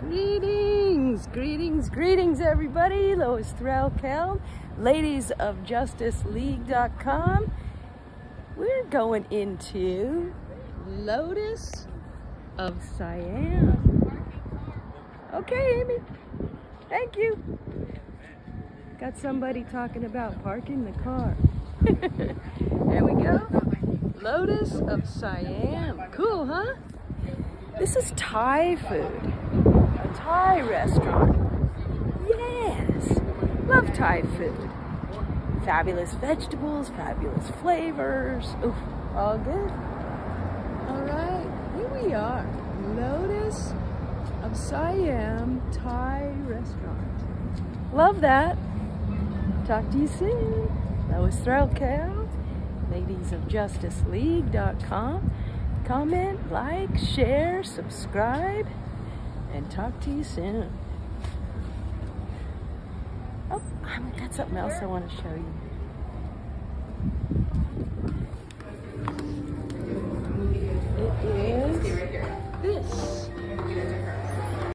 Greetings, greetings, greetings, everybody. Lois Threlkeld, Ladies of Justice League.com. We're going into Lotus of Siam. Okay, Amy. Thank you. Got somebody talking about parking the car. there we go. Lotus of Siam. Cool, huh? This is Thai food. Thai restaurant. Yes. Love Thai food. Fabulous vegetables, fabulous flavors. Oof, all good. All right, here we are. Lotus of Siam Thai restaurant. Love that. Talk to you soon. Lois Threlkeld, ladiesofjusticeleague.com. Comment, like, share, subscribe, and talk to you soon. Oh, I've got something else I want to show you.